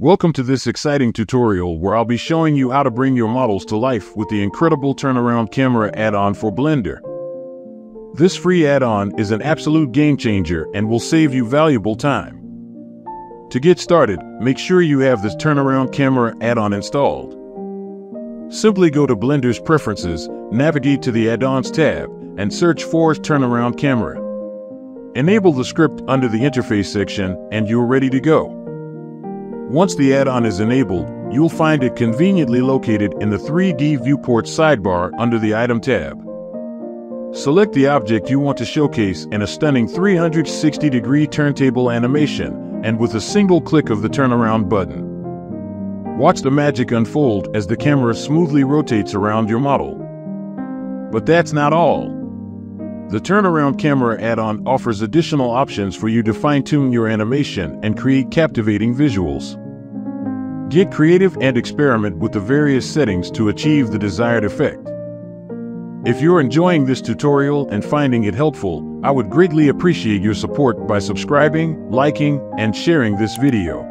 Welcome to this exciting tutorial where I'll be showing you how to bring your models to life with the incredible turnaround camera add-on for Blender. This free add-on is an absolute game changer and will save you valuable time. To get started, make sure you have this turnaround camera add-on installed. Simply go to Blender's Preferences, navigate to the Add-ons tab, and search for Turnaround Camera. Enable the script under the Interface section and you're ready to go. Once the add-on is enabled, you'll find it conveniently located in the 3D Viewport sidebar under the Item tab. Select the object you want to showcase in a stunning 360-degree turntable animation and with a single click of the turnaround button. Watch the magic unfold as the camera smoothly rotates around your model. But that's not all. The turnaround camera add-on offers additional options for you to fine-tune your animation and create captivating visuals. Get creative and experiment with the various settings to achieve the desired effect. If you're enjoying this tutorial and finding it helpful, I would greatly appreciate your support by subscribing, liking, and sharing this video.